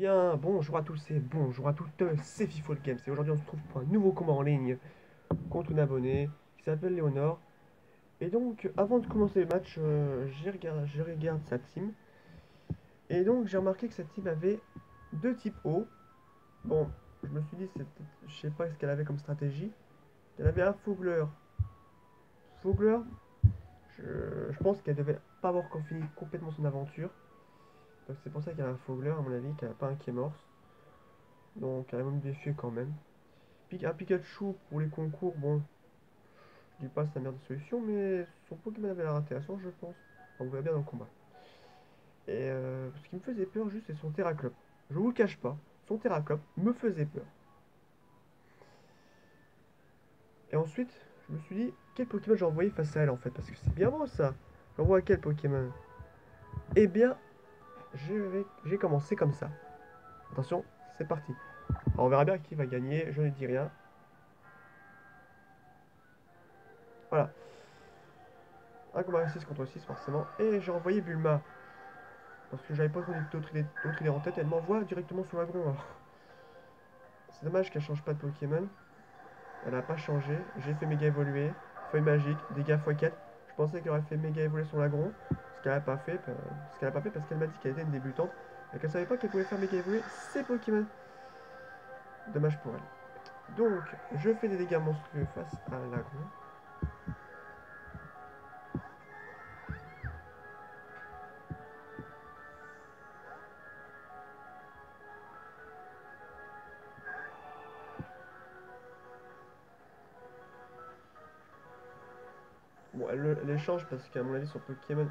bien, bonjour à tous et bonjour à toutes, c'est Games et aujourd'hui on se trouve pour un nouveau combat en ligne contre un abonné qui s'appelle Léonore. Et donc avant de commencer le match, euh, je regarde sa team et donc j'ai remarqué que sa team avait deux types hauts. Bon, je me suis dit, je sais pas ce qu'elle avait comme stratégie. Elle avait un Fogler. Fogler, je, je pense qu'elle devait pas avoir fini complètement son aventure. Donc c'est pour ça qu'il y a un Fogler, à mon avis, qui a pas un qui est mort. Donc elle va me défier quand même. Un Pikachu pour les concours, bon, je dis pas c'est la meilleure solution, mais son Pokémon avait la intéressant, je pense. On voit bien dans le combat. Et euh, ce qui me faisait peur juste, c'est son Terraclop. Je vous le cache pas, son Terraclop me faisait peur. Et ensuite, je me suis dit, quel Pokémon j'ai envoyé face à elle en fait? Parce que c'est bien bon ça. J'envoie quel Pokémon? Eh bien, j'ai commencé comme ça. Attention, c'est parti. on verra bien qui va gagner, je ne dis rien. Voilà. Un combat 6 contre 6 forcément. Et j'ai envoyé Bulma. Parce que j'avais pas d'autres idées, en tête. Elle m'envoie directement sur l'agron. C'est dommage qu'elle change pas de Pokémon. Elle n'a pas changé. J'ai fait méga évoluer. Feuille magique, dégâts x4. Pensais qu'elle aurait fait méga évoluer son lagron. Ce qu'elle n'a pas fait, euh, ce qu'elle a pas fait parce qu'elle m'a dit qu'elle était une débutante et qu'elle savait pas qu'elle pouvait faire méga évoluer ses Pokémon. Dommage pour elle. Donc, je fais des dégâts monstrueux face à l'agron. Bon, elle, elle échange parce qu'à mon avis, son Pokémon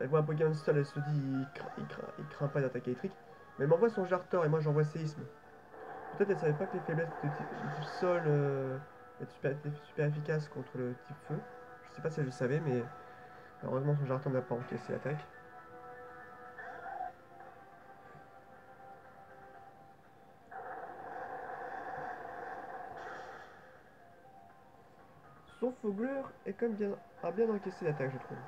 elle voit un Pokémon seul, elle se dit il, craint, pas d'attaquer électrique. Mais elle m'envoie son Jartor et moi j'envoie Séisme. Peut-être elle savait pas que les faiblesses type, sol euh, étaient super, super efficaces contre le type feu. Je sais pas si elle le savait, mais heureusement son Jartor n'a pas encaissé l'attaque. Fogler est comme bien, a bien encaissé l'attaque, je trouve.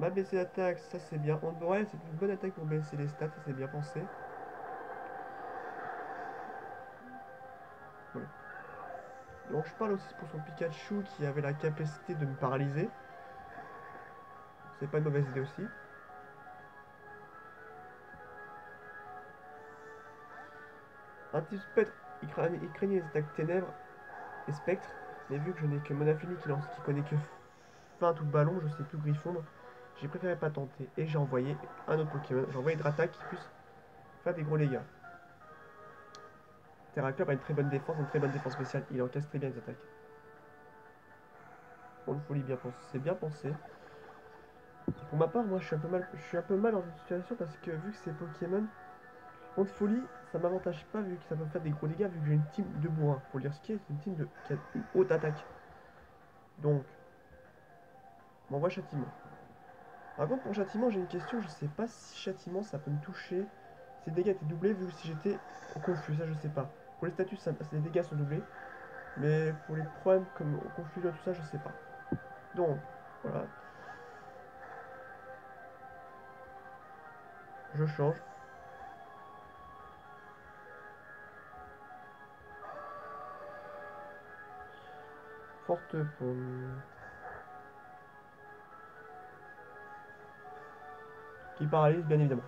Ma baisser l'attaque, ça c'est bien. Ouais, c'est une bonne attaque pour baisser les stats, ça c'est bien pensé. Donc je parle aussi pour son Pikachu qui avait la capacité de me paralyser. C'est pas une mauvaise idée aussi. Un petit spectre, il, craignait les attaques ténèbres et spectres. Mais vu que je n'ai que Monafini qui, lance, qui connaît que fin tout ballon, je sais plus Griffondre. J'ai préféré pas tenter et j'ai envoyé un autre Pokémon. J'ai envoyé Dratak qui puisse faire des gros dégâts. Terraclop a une très bonne défense, une très bonne défense spéciale. Il encaisse très bien les attaques. Bon, une folie bien pensé. C'est bien pensé. Pour ma part, moi je suis un peu mal, je suis un peu mal dans cette situation parce que vu que c'est Pokémon, contre folie, ça m'avantage pas vu que ça peut faire des gros dégâts vu que j'ai une team de bourrin. Pour dire ce qui est, c'est une team de, qui a une haute attaque. Donc, m'envoie châtiment. Par contre, pour châtiment, j'ai une question. Je sais pas si châtiment, ça peut me toucher. Ces dégâts étaient doublés vu si j'étais confus. Ça, je sais pas. Pour les statuts, ça, les dégâts sont doublés. Mais pour les problèmes comme confusion, tout ça, je sais pas. Donc, voilà. Je change. Qui paralyse bien évidemment.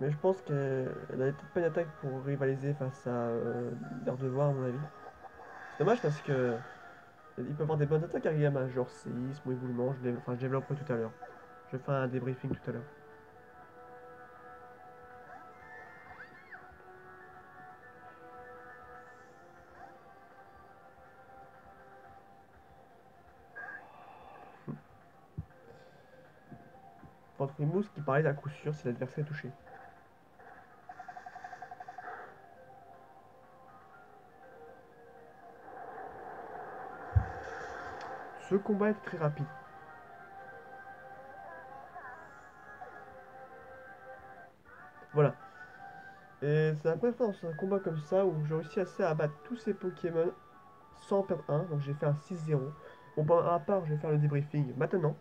Mais je pense qu'elle n'avait peut-être pas une attaque pour rivaliser face à euh, devoir à mon avis. C'est dommage parce que il peut avoir des bonnes attaques à Riyama, genre séisme ou éboulement, je, enfin, je développerai tout à l'heure. Je ferai un débriefing tout à l'heure. Une mousse qui paraît à coup sûr si l'adversaire est touché. Ce combat est très rapide. Voilà. Et c'est la première fois dans un combat comme ça où j'ai réussi assez à abattre tous ces Pokémon sans perdre un. Donc j'ai fait un 6-0. Bon, à part, je vais faire le débriefing maintenant.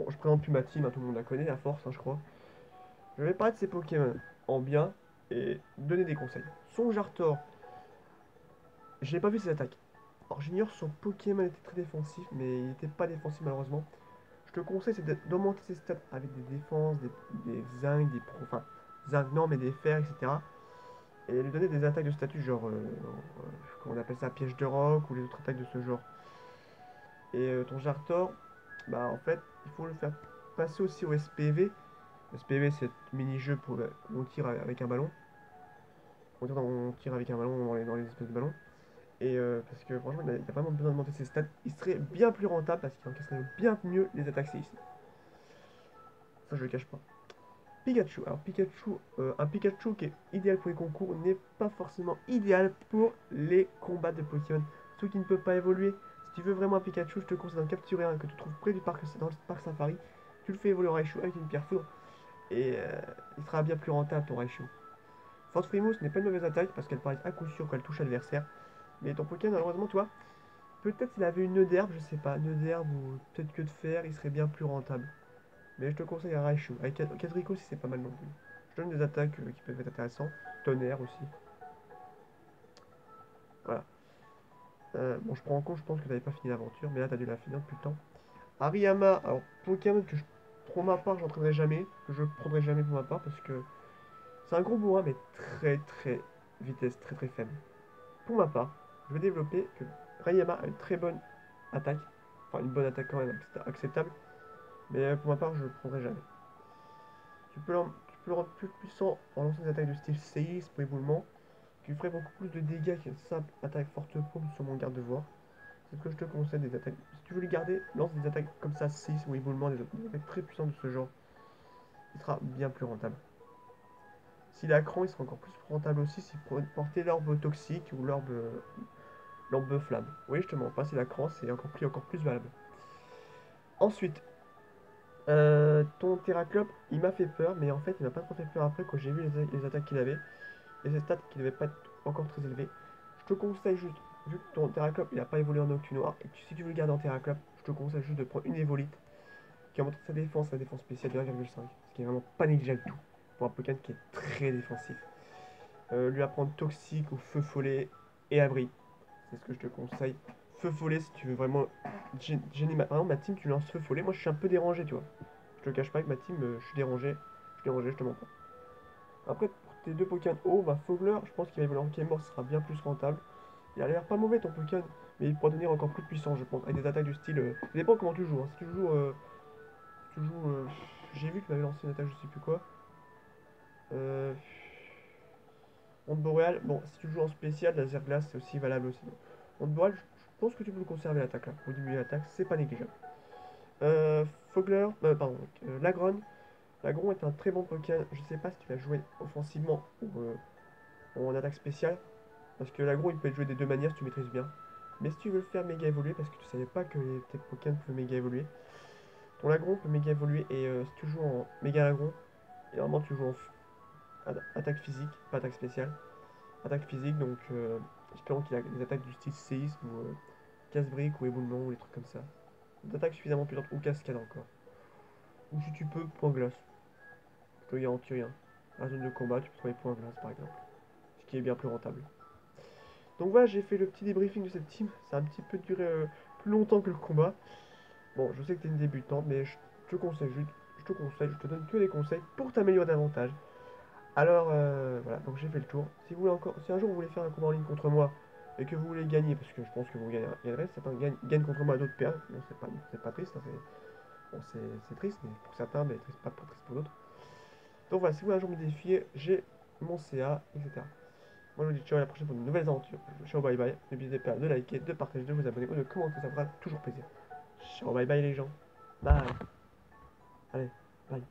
Bon, je présente plus ma team, hein, tout le monde la connaît, à force, hein, je crois. Je vais parler de ces Pokémon en bien et donner des conseils. Son Jartor, je n'ai pas vu ses attaques. Alors j'ignore son Pokémon était très défensif, mais il n'était pas défensif malheureusement. Je te conseille c'est d'augmenter ses stats avec des défenses, des, des zinc, des enfin zinc non mais des fers, etc. Et lui donner des attaques de statut genre, euh, euh, comment on appelle ça, piège de roc ou les autres attaques de ce genre. Et euh, ton Jartor, bah en fait, il faut le faire passer aussi au SPV. SPV c'est mini-jeu pour on tire avec un ballon. On tire, avec un ballon dans les, espèces de ballons. Et euh, parce que franchement, il a, vraiment besoin de monter ses stats. Il serait bien plus rentable parce qu'il encaisserait bien mieux les attaques ici. Ça, je le cache pas. Pikachu. Alors, Pikachu, euh, un Pikachu qui est idéal pour les concours n'est pas forcément idéal pour les combats de Pokémon. Ceux qui ne peuvent pas évoluer. Si tu veux vraiment un Pikachu, je te conseille d'en capturer un que tu trouves près du parc, dans le parc Safari. Tu le fais évoluer en Raichu avec une pierre foudre. Et euh, il sera bien plus rentable ton Raichu. Force Frimousse n'est pas une mauvaise attaque parce qu'elle paraît à coup sûr quand elle touche l'adversaire. Mais ton Pokémon, malheureusement, toi, peut-être s'il avait une nœud d'herbe, je sais pas, nœud d'herbe ou peut-être que de fer, il serait bien plus rentable. Mais je te conseille un Raichu. Avec Cadrico, si c'est pas mal non plus. Je donne des attaques euh, qui peuvent être intéressantes. Tonnerre aussi. Voilà. Euh, bon, je prends en compte, je pense que t'avais pas fini l'aventure, mais là, t'as dû la finir depuis le temps. Ariyama, alors, Pokémon que je, pour ma part, j'entraînerai jamais, que je prendrai jamais pour ma part, parce que c'est un gros bourrin, mais très, très, vitesse très, très faible. Pour ma part, je vais développer que Rayama a une très bonne attaque. Enfin, une bonne attaque quand même acceptable. Mais euh, pour ma part, je ne prendrai jamais. Tu peux, le rendre plus puissant en lançant des attaques de style séisme ou éboulement. Tu ferais beaucoup plus de dégâts qu'une simple attaque forte paume sur mon garde de voir. C'est ce que je te conseille des attaques. Si tu veux les garder, lance des attaques comme ça, séisme ou éboulement, des attaques très puissantes de ce genre. Il sera bien plus rentable. S'il a cran, il sera encore plus rentable aussi s'il portait l'orbe toxique ou l'orbe l'orbe flamme. Oui, justement, passer la cran, c'est encore plus, encore plus valable. Ensuite, euh, ton Terraclope, il m'a fait peur, mais en fait, il m'a pas trop fait peur après quand j'ai vu les, attaques qu'il avait et ses stats qui ne devaient pas être encore très élevés. Je te conseille juste, vu que ton Terraclope, il n'a pas évolué en Noir, et si tu veux le garder en Terraclope, je te conseille juste de prendre une évolite qui a montré sa défense, sa défense spéciale de 1,5, ce qui est vraiment pas négligeable tout pour un Pokémon qui est très défensif. Euh, lui apprendre toxique ou feu follet et abri. C'est ce que je te conseille. Feu follet si tu veux vraiment gêner ma... Ma team, tu lances feu follet. Moi, je suis un peu dérangé, tu vois. Je te cache pas que ma team, euh, je suis dérangé. Je suis dérangé, je te mens pas. Après, tes deux Pokémon haut, bah, Fogler, je pense qu'il va évoluer en mort, sera bien plus rentable. Il a l'air pas mauvais ton Pokémon, mais il pourra devenir encore plus puissant, je pense, avec des attaques du style. Euh... Ça dépend comment tu joues. Hein. Si tu joues. Euh... tu joues. Euh, j'ai vu qu'il avait lancé une attaque, je sais plus quoi. Euh... Onde boréale, bon, si tu joues en spécial, laser glace, c'est aussi valable aussi. Onde boréale, je pense que tu peux le conserver l'attaque là, pour diminuer l'attaque, c'est pas négligeable. Euh, Fogler, euh, pardon, Lagron. Lagron est un très bon Pokémon, je sais pas si tu vas jouer offensivement ou euh, en attaque spéciale, parce que Lagron il peut être joué des deux manières si tu maîtrises bien. Mais si tu veux le faire méga évoluer, parce que tu savais pas que tes Pokémon peuvent méga évoluer, ton Lagron peut méga évoluer, et si tu joues en méga Lagron, normalement tu joues en attaque physique, pas attaque spéciale. Attaque physique, donc euh, espérons qu'il a des attaques du style séisme ou euh, casse-brique ou éboulement ou des trucs comme ça. Des attaques suffisamment puissantes ou cascade encore. Ou si tu peux, point glace. Je te garantis rien. la zone de combat, tu peux trouver point glace par exemple. Ce qui est bien plus rentable. Donc voilà, j'ai fait le petit débriefing de cette team. Ça a un petit peu duré euh, plus longtemps que le combat. Bon, je sais que tu es une débutante, mais je te conseille juste, je te conseille, je te donne que des conseils pour t'améliorer davantage. Alors, euh, voilà, donc j'ai fait le tour. Si, vous voulez encore, si un jour vous voulez faire un combat en ligne contre moi et que vous voulez gagner, parce que je pense que vous gagnerez, certains gagnent, gagnent contre moi, d'autres perdent. Bon, c'est pas, pas triste, hein, c'est triste, mais pour certains, mais triste, pas, triste pour d'autres. Donc voilà, si vous voulez un jour me défier, j'ai mon CA, etc. Moi je vous dis ciao à la prochaine pour de nouvelles aventures. Ciao, bye bye. N'oubliez pas de liker, de partager, de vous abonner ou de commenter, ça fera toujours plaisir. Ciao, bye bye les gens. Bye. Allez, bye.